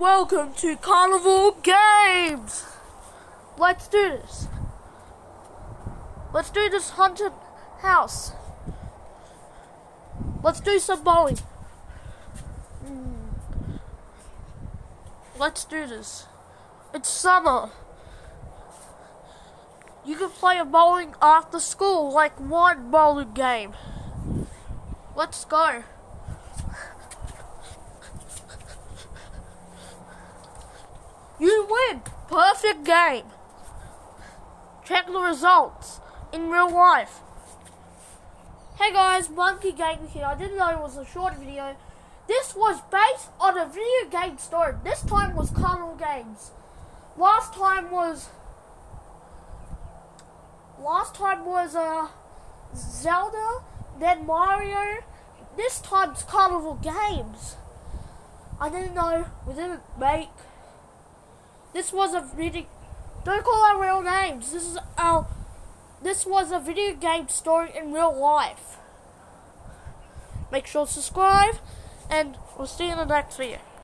Welcome to Carnival Games! Let's do this. Let's do this haunted house. Let's do some bowling. Mm. Let's do this. It's summer. You can play a bowling after school, like one bowling game. Let's go. You win! Perfect game! Check the results in real life. Hey guys, Monkey Gaming here. I didn't know it was a short video. This was based on a video game story. This time was Carnival Games. Last time was last time was uh Zelda, then Mario. This time's Carnival Games. I didn't know we didn't make this was a video. Don't call our real names. This is our. This was a video game story in real life. Make sure to subscribe, and we'll see you in the next video.